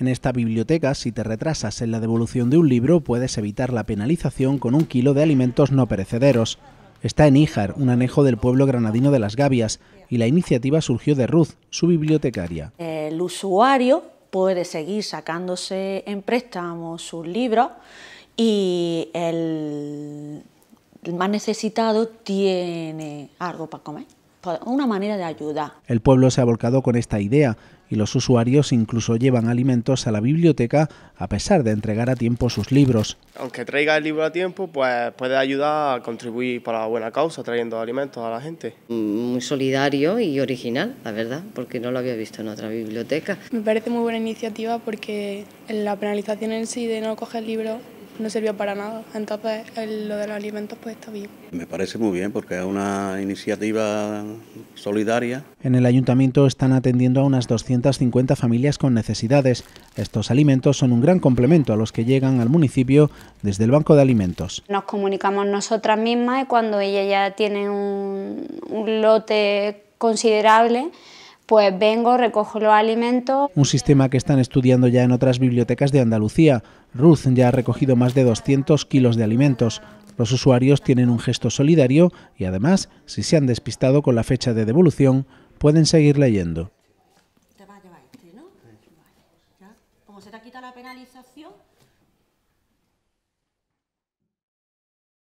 En esta biblioteca, si te retrasas en la devolución de un libro, puedes evitar la penalización con un kilo de alimentos no perecederos. Está en Íjar, un anejo del pueblo granadino de Las Gavias, y la iniciativa surgió de Ruth, su bibliotecaria. El usuario puede seguir sacándose en préstamo sus libros y el más necesitado tiene algo para comer una manera de ayudar. El pueblo se ha volcado con esta idea y los usuarios incluso llevan alimentos a la biblioteca a pesar de entregar a tiempo sus libros. Aunque traiga el libro a tiempo, pues puede ayudar a contribuir para la buena causa trayendo alimentos a la gente. Muy solidario y original, la verdad, porque no lo había visto en otra biblioteca. Me parece muy buena iniciativa porque la penalización en sí de no coger libros no sirvió para nada. Entonces, lo de los alimentos pues está bien. Me parece muy bien porque es una iniciativa solidaria. En el ayuntamiento están atendiendo a unas 250 familias con necesidades. Estos alimentos son un gran complemento a los que llegan al municipio desde el Banco de Alimentos. Nos comunicamos nosotras mismas y cuando ella ya tiene un, un lote considerable, pues vengo, recojo los alimentos. Un sistema que están estudiando ya en otras bibliotecas de Andalucía. Ruth ya ha recogido más de 200 kilos de alimentos. Los usuarios tienen un gesto solidario y además, si se han despistado con la fecha de devolución, pueden seguir leyendo. Te a llevar este, ¿no? Como se te ha quitado la penalización,